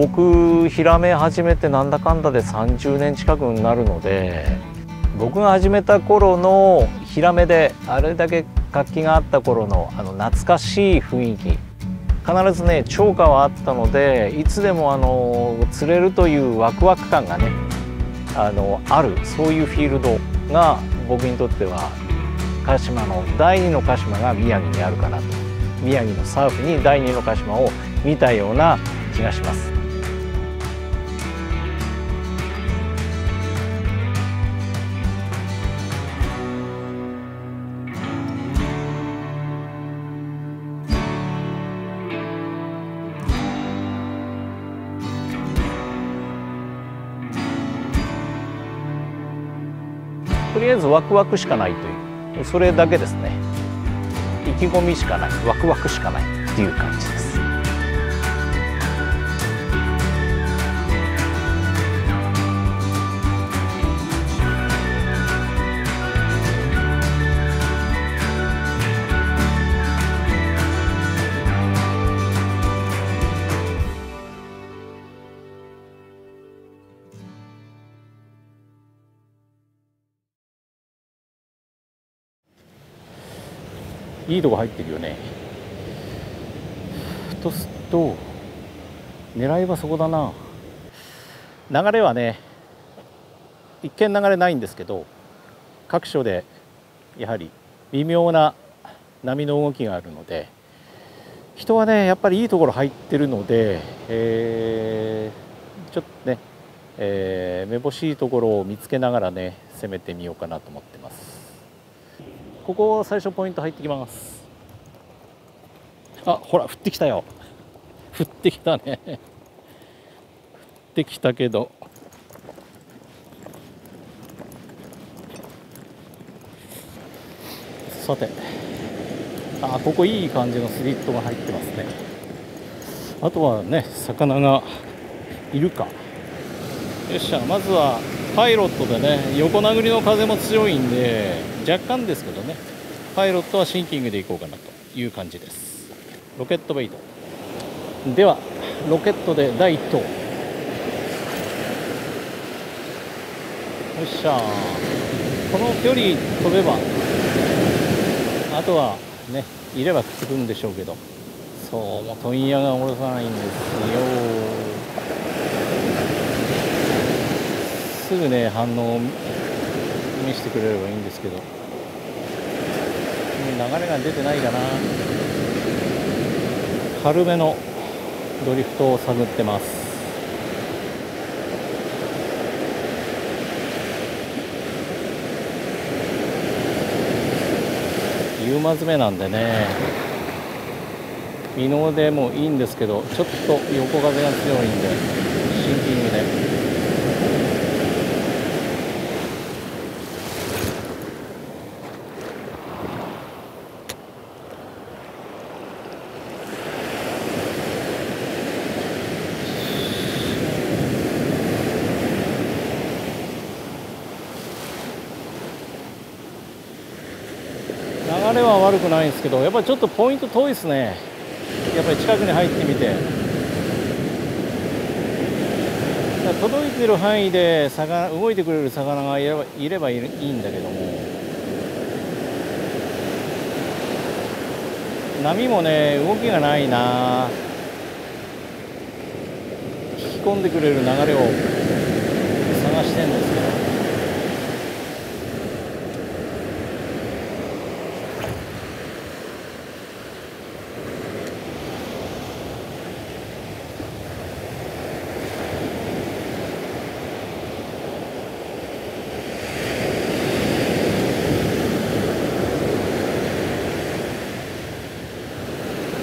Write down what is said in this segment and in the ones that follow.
僕ヒラメ始めてなんだかんだで30年近くになるので僕が始めた頃のヒラメであれだけ活気があった頃のあの懐かしい雰囲気必ずね超過はあったのでいつでもあの釣れるというワクワク感がねあのあるそういうフィールドが僕にとっては鹿島の第二の鹿島が宮城にあるかなと宮城のサーフに第二の鹿島を見たような気がします。えずワクワクしかないというそれだけですね。意気込みしかないワクワクしかないっていう感じです。いいとこ入ってるよねとすと狙いはそこだな流れはね一見流れないんですけど各所でやはり微妙な波の動きがあるので人はねやっぱりいいところ入ってるので、えー、ちょっとね、えー、めぼしいところを見つけながらね攻めてみようかなと思ってます。ここ最初ポイント入ってきます。あほら降ってきたよ。降ってきたね。降ってきたけど。さて。あここいい感じのスリットが入ってますね。あとはね魚がいるか。よっしゃまずはパイロットでね横殴りの風も強いんで。若干ですけどね。パイロットはシンキングでいこうかなという感じです。ロケットベイト。ではロケットで第1投よっしゃこの距離飛べばあとはねいればくっつくんでしょうけど。そうも問屋が下ろさないんですよ。すぐね反応見せてくれればいいんですけど。流れが出てないかな。軽めのドリフトを探ってます。夕間詰めなんでね。微能でもいいんですけどちょっと横風が強いんでシンキングで流れは悪くないんですけどやっぱりちょっとポイント遠いですね。やっぱり近くに入ってみて。届いてる範囲で魚動いてくれる魚がいればいればいいんだけども。波もね動きがないな。引き込んでくれる流れを探してんですけど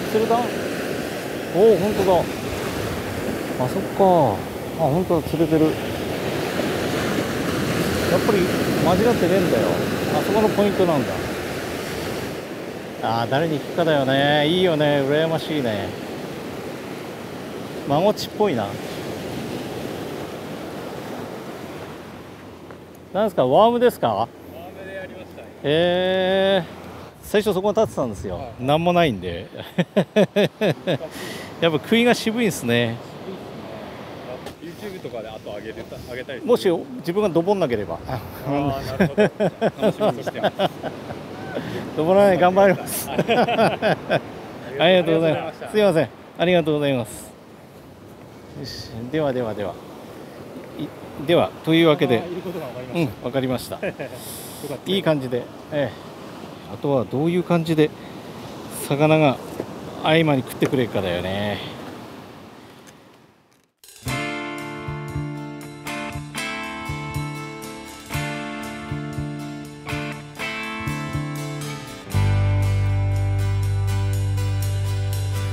釣れたおお本当だ。あそっか。あ本当だ釣れてる。やっぱり間違ってねえんだよ。あそこのポイントなんだ。ああ誰に聞くかだよね。いいよね。羨ましいね。孫ちっぽいな。なんですか？ワームですか？ワームでやりましたええー。最初そこに立ってたんですよ、はい、何もないんで やっぱ食いが渋いんですね。YouTube とかであと上げる上げたりもし自分がドボんなければ。ああなるほど。楽しみにしてます。ドボらない頑張り ます。ありがとうございます。すいません。ありがとうございます。よし。ではではでは。いではというわけで。うんわかりました。いい感じで、ええ、あとはどういう感じで魚が合間に食ってくれるかだよね。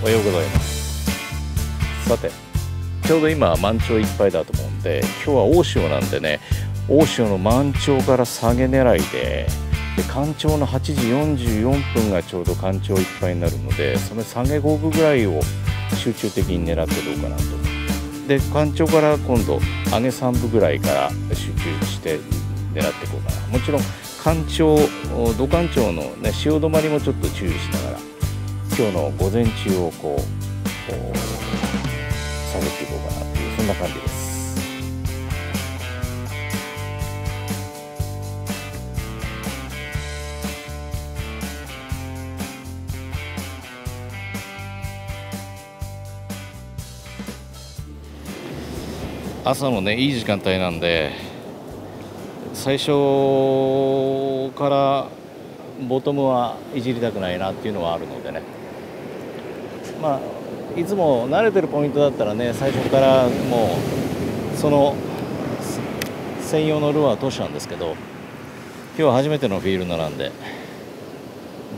おはようございます。さてちょうど今満潮いっぱいだと思うんで今日は大潮なんでね大潮の満潮から下げ狙いでで干潮の8時44分がちょうど干潮いっぱいになるのでその下げ5分ぐらいを集中的に狙ってどうかなとで干潮から今度上げ3分ぐらいから集中して狙っていこうかなもちろん干潮土干潮の、ね、潮止まりもちょっと注意しながら今日の午前中をこうこう下げていこうかなっていうそんな感じです。朝のねいい時間帯なんで最初からボトムはいじりたくないなっていうのはあるのでね。まあいつも慣れてるポイントだったらね最初からもうその専用のルアー通したんですけど今日初めてのフィールドなんで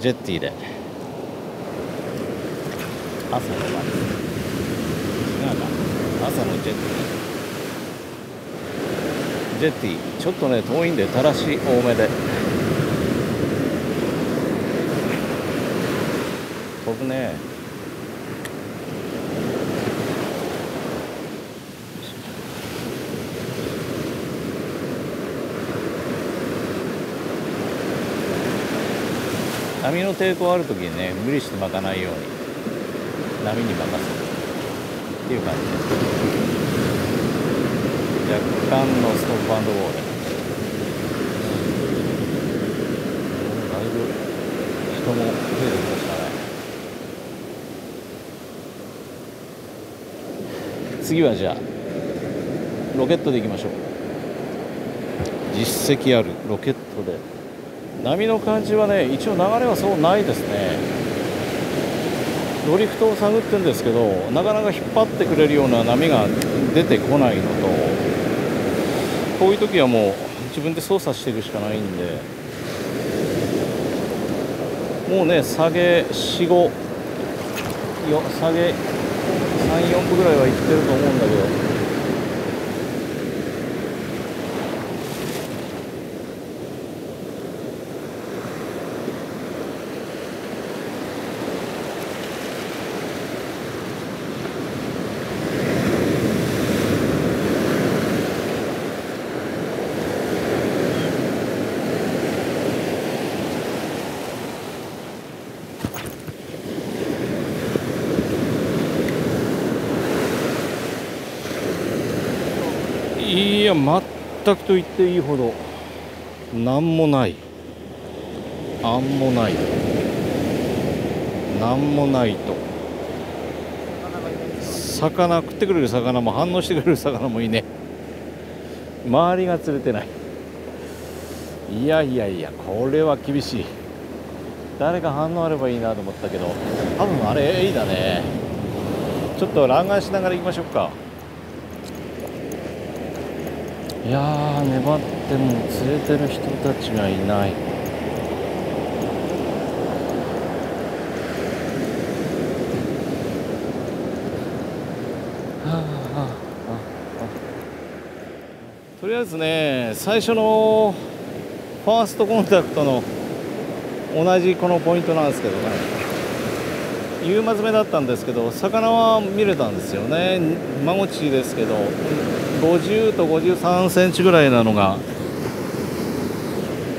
ジェッティで。朝の朝のジェッティ。ジェティちょっとね遠いんでたらし多めで。僕ね波の抵抗ある時にね無理して巻かないように。波に任せる。っていう感じです。干のストップアンドゴールだいぶ人も増えてきましたね。次はじゃあロケットでいきましょう。実績あるロケットで。波の感じはね一応流れはそうないですね。ドリフトを探ってるんですけどなかなか引っ張ってくれるような波が出てこないのと。こういう時はもう自分で操作してるしかないんで。もうね下げ45よ下げ34分ぐらいはいってると思うんだけどいや全くと言っていいほど何もない。あんもない。何もないと。魚食ってくれる魚も反応してくれる魚もいいね周りが釣れてない。いやいやいやこれは厳しい。誰か反応あればいいなと思ったけど多分あれエイだね。ちょっと乱眼しながら行きましょうか。いやー粘っても釣れてる人たちがいない。とりあえずね最初のファーストコンタクトの同じこのポイントなんですけどね。夕間詰めだったんですけど魚は見れたんですよね。マゴチですけど。50と53センチぐらいなのが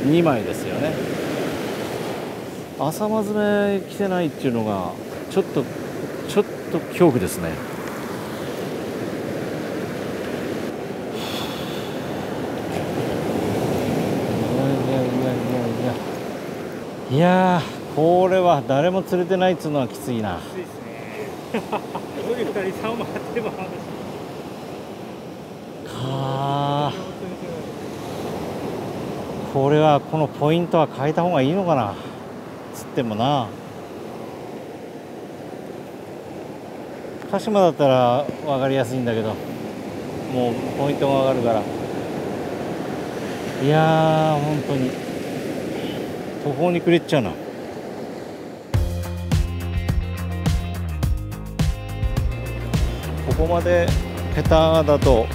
2枚ですよね朝間爪来てないっていうのがちょっとちょっと恐怖ですねいやこれは誰も釣れてないっつうのはきついな。きついですね。かーこれはこのポイントは変えた方がいいのかな？つってもな。鹿島だったら分かりやすいんだけど。もうポイントが上がるから。いやー本当に。途方に暮れっちゃうな。ここまでペタだと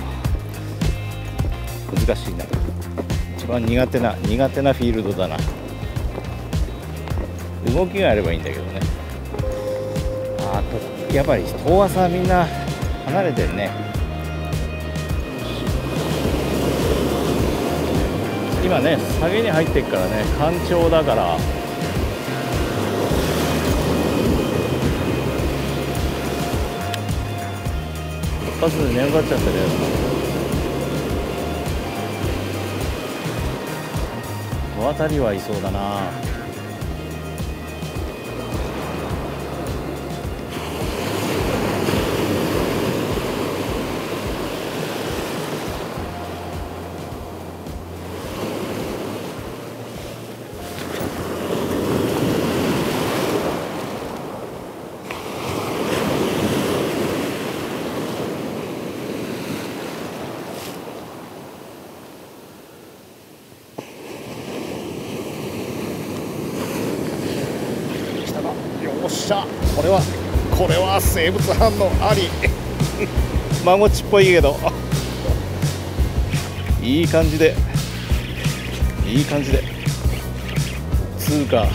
難しいな一番苦手な苦手なフィールドだな。動きがあればいいんだけどね。あとやっぱり遠浅はみんな離れてるね。今ね下げに入ってっからね干潮だから。一発で眠かっちゃったけどの辺りはいそうだな。ゃこれはこれは生物反応あり。孫ちっぽいけど。いい感じで。いい感じで。つうか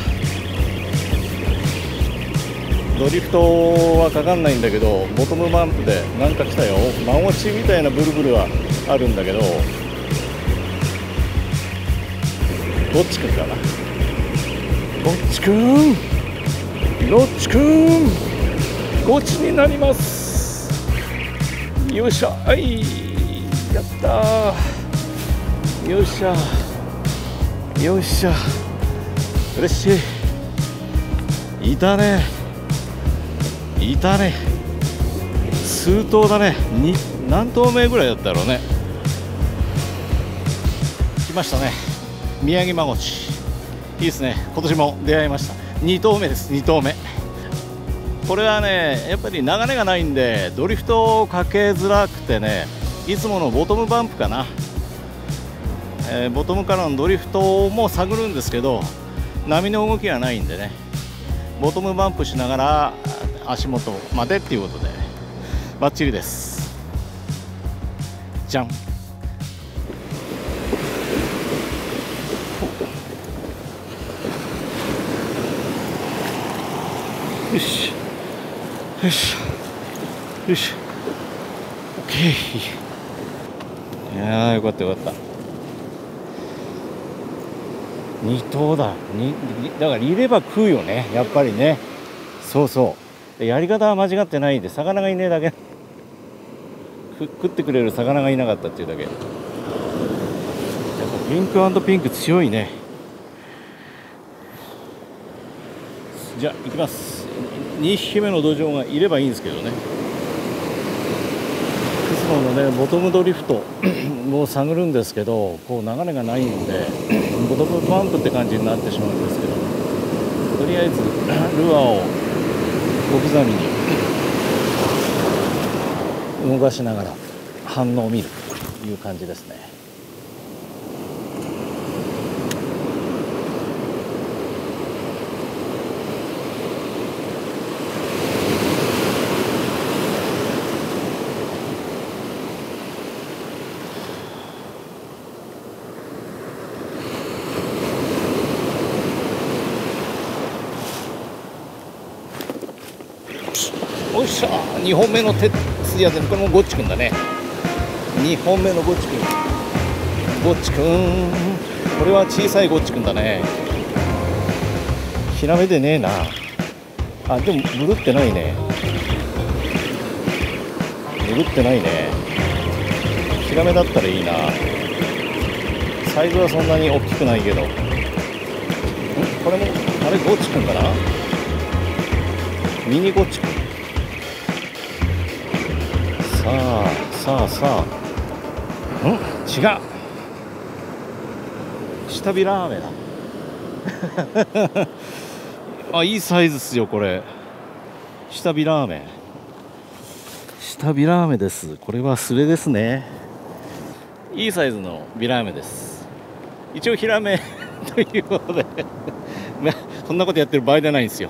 ドリフトはかかんないんだけどボトムバンプでなんか来たよ。孫ちみたいなブルブルはあるんだけどどっちくんかな？ゴッチくんロッチくんゴチになります。よっしゃはい。やった。よっしゃ。よっしゃ。嬉しい。いたね。いたね。数頭だね。に何頭目ぐらいだったろうね。来ましたね。宮城まごちいいですね。今年も出会いましたね。2投目です。2投目。これはねやっぱり流れがないんでドリフトをかけづらくてねいつものボトムバンプかな、えーボトムからのドリフトも探るんですけど波の動きがないんでねボトムバンプしながら足元までっていうことでバッチリです。じゃんよし。よし。よし。オッケー。いやーよかったよかった。二頭だ。にだからいれば食うよね。やっぱりね。そうそう。やり方は間違ってないで魚がいねえだけ。食ってくれる魚がいなかったっていうだけ。やっぱピンクピンク強いね。じゃあ行きます。2匹目の土壌がいればいいんですけどね。いつものねボトムドリフト を探るんですけどこう流れがないんで ボトムパンプって感じになってしまうんですけどとりあえず ルアーを小刻みに動かしながら反応を見るという感じですねおっしゃ2本目の鉄やでこれもゴッチくんだね。2本目のゴッチくんゴッチくこれは小さいゴッチくんだね。ヒラメでねえな。あでもブルってないね。ブルってないね。ヒラメだったらいいな。サイズはそんなに大きくないけど。これもあれゴッチくんかな？ミニゴッチくあさあさあ。うん？違う。下火ラーメンだ。あいいサイズっすよこれ。下火ラーメン。下火ラーメンです。これはスレですね。いいサイズのビラーメンです。一応ヒラメ ということで。そんなことやってる場合じゃないんですよ。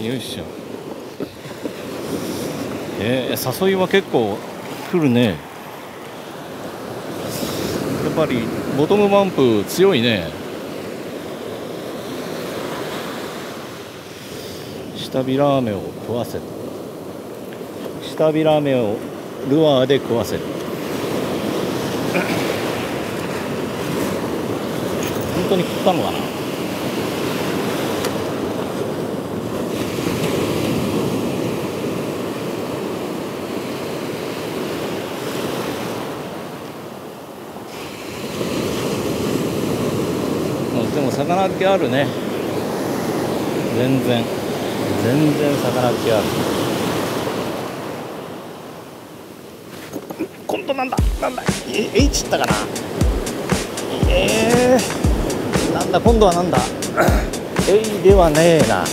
よいしょ。えー、誘いは結構来るね。やっぱりボトムバンプ強いね。下火ラーメンを食わせる。下火ラーメンをルアーで食わせる。本当に食ったのかなうんでも魚っ気あるね。全然。全然魚っ気ある。今度なんだ。なんだ。え H ったかな。えー、なんだ。今度はなんだ。A ではねえな。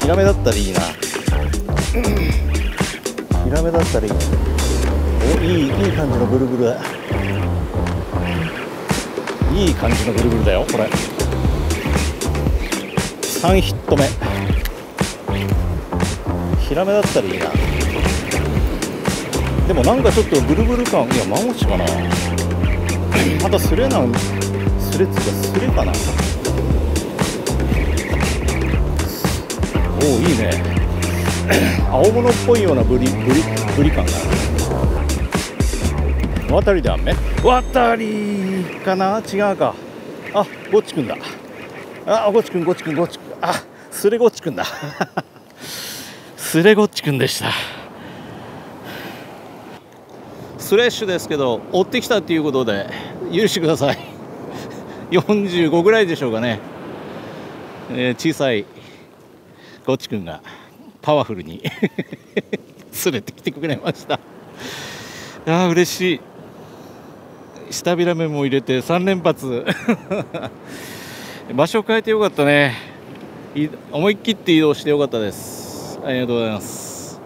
ヒラメだったらいいな。ヒラメだったらいい。おいいいい感じのぐるぐるだいい感じのぐるぐるだよこれ。3ヒット目。ヒラメだったらいいな。でもなんかちょっとブルブル感いやマゴチかな。またスレなんスレっつうかスレかな。おおいいね。青物っぽいようなブリブリブリ感が。ある渡りで雨渡り。かな？違うか。あゴッチくんだ。あゴッチくんゴッチくんゴッチくんあスレゴッチくんだ。スレゴッチくん でした。スレッシュですけど追ってきたっていうことで許してください。45ぐらいでしょうかね、えー小さいゴッチくんがパワフルに 連れてきてくれました。あ嬉しい。下ビラメも入れて3連発。場所変えてよかったね。思い切って移動してよかったです。ありがとうございます。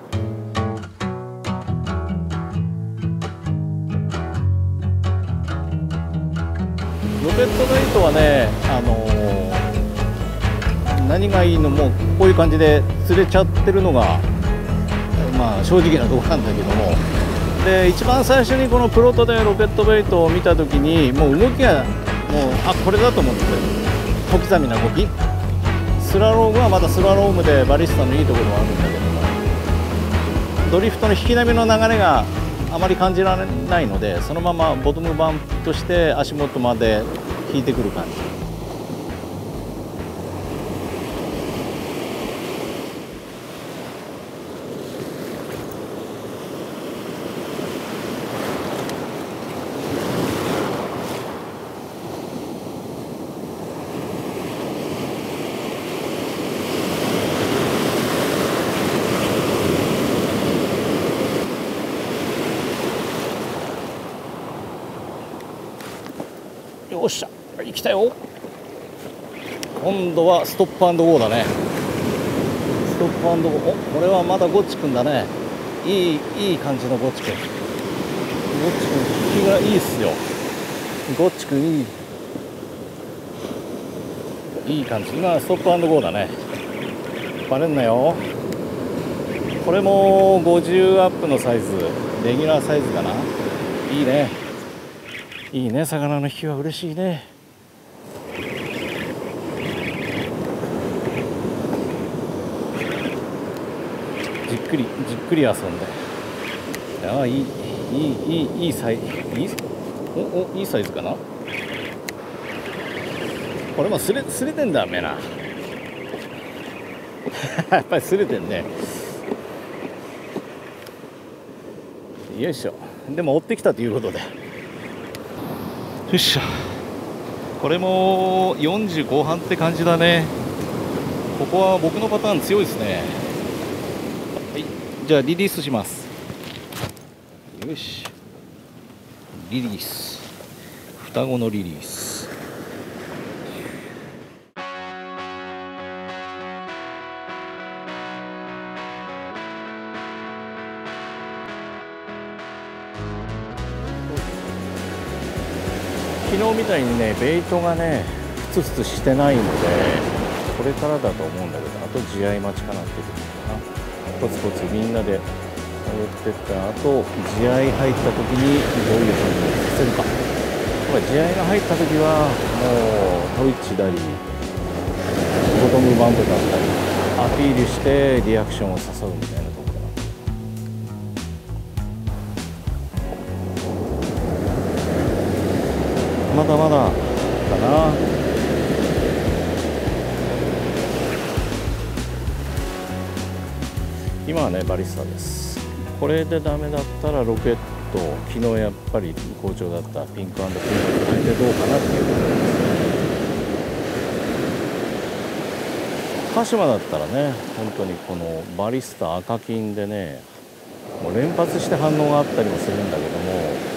ロケットベイトはねあのー何がいいのもこういう感じで釣れちゃってるのがまあ正直なとこなんだけども。で一番最初にこのプロトでロケットベイトを見た時にもう動きがもうあこれだと思って小刻みな動き。スラロームはまたスラロームでバリスタのいいところはあるんだけどドリフトの引き波の流れがあまり感じられないのでそのままボトムバンプとして足元まで引いてくる感じ。よっしゃ。行きたよ。今度はストップゴーだね。ストップゴー。おこれはまだゴッチくんだね。いいいい感じのゴッチくんゴッチくん引きがいいっすよ。ゴッチくんいい。いい感じ。今ストップゴーだね。バレんなよ。これも50アップのサイズ。レギュラーサイズかな。いいね。いいね魚の引きは嬉しいね。じっくりじっくり遊んで。ああいいいいいいいいサイいいおおいいサイズかな？これもすれすれてんだめな やっぱりすれてんね。よいしょ。でも追ってきたということで。っしゃ。これも40後半って感じだね。ここは僕のパターン強いですね。はい。じゃあリリースします。よし。リリース。双子のリリース。みたいにねベイトがねふつふつしてないのでこれからだと思うんだけどあと地合待ちかなっていうとこかな。コツコツみんなで登ってった後地合い入った時にどういう風にさせるか。地合いが入った時はもうトイッチだりボトムバンドだったりアピールしてリアクションを誘うみたいな。まだまだかな。今はねバリスタです。これでダメだったらロケット昨日やっぱり好調だったピンクピンク変えてどうかなっていう。ところですね鹿島だったらね本当にこのバリスタ赤金でねもう連発して反応があったりもするんだけども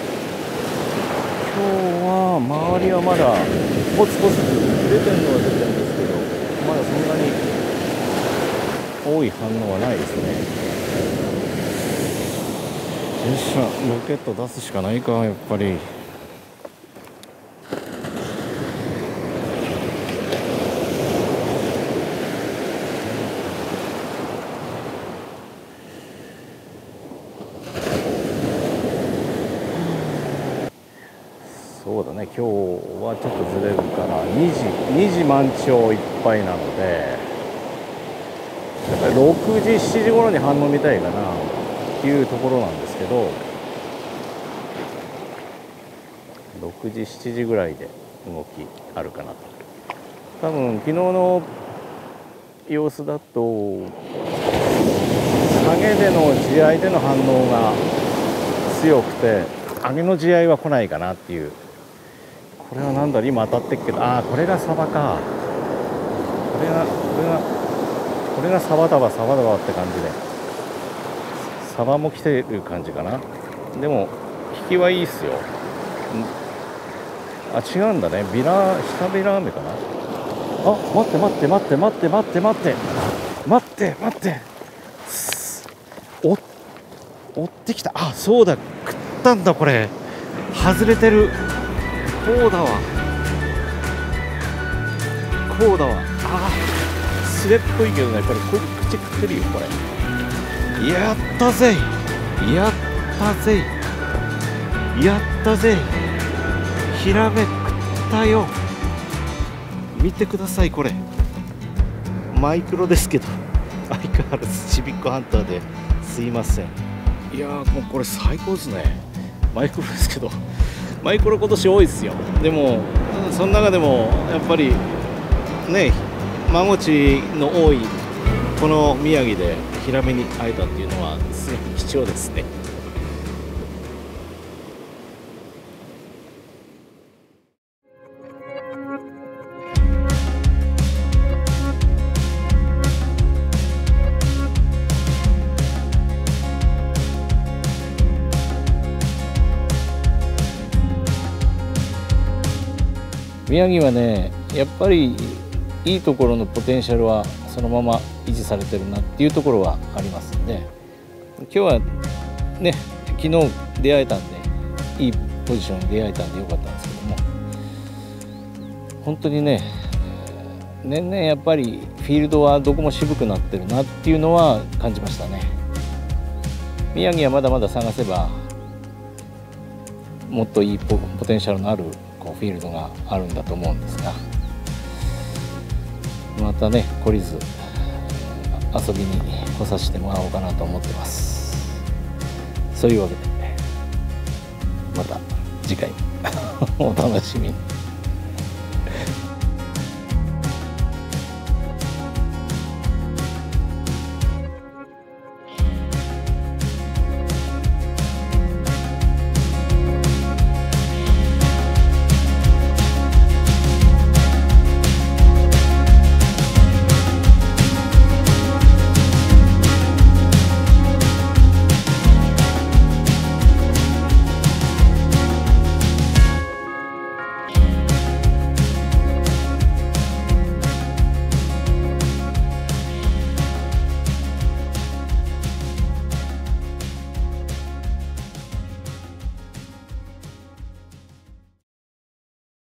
今日は周りはまだポツポツ出てるのは出てるんですけどまだそんなに多い反応はないですねよっしゃロケット出すしかないかやっぱり。そうだね今日はちょっとずれるから2時満潮いっぱいなのでやっぱり6時7時頃に反応見たいかなっていうところなんですけど6時7時ぐらいで動きあるかなと。多分昨日の様子だと下げでの地合での反応が強くて上げの地合いは来ないかなっていうこれは何だろう今当たってっけど。ああこれがサバか。これがこれがこれがサバだわサバだわって感じで。サバも来てる感じかな。でも引きはいいっすよ。あ違うんだね。ビラ下ビラ雨かな。あ待って待って待って待って待って待って。待って待って。追ってきた。あそうだ。食ったんだこれ。外れてる。こうだわ。こうだわ。あスレっぽいけどねこれこ口食ってるよこれ。やったぜ。やったぜ。やったぜ。ヒラメ食ったよ。見てくださいこれ。マイクロですけど。相変わらずちびっこハンターで。すいません。いやーもうこれ最高ですね。マイクロですけど。マイクロ今年多いですよ。でもその中でもやっぱりね間口の多いこの宮城でヒラメに会えたっていうのはすごく貴重ですね。宮城はねやっぱりいいところのポテンシャルはそのまま維持されてるなっていうところはありますんで。今日はね昨日出会えたんでいいポジションに出会えたんでよかったんですけども。本当にね年々やっぱりフィールドはどこも渋くなってるなっていうのは感じましたね。宮城はまだまだ探せばもっといいポテンシャルのあるこうフィールドがあるんだと思うんですがまたね懲りず遊びに来させてもらおうかなと思ってますそういうわけでまた次回お楽しみに。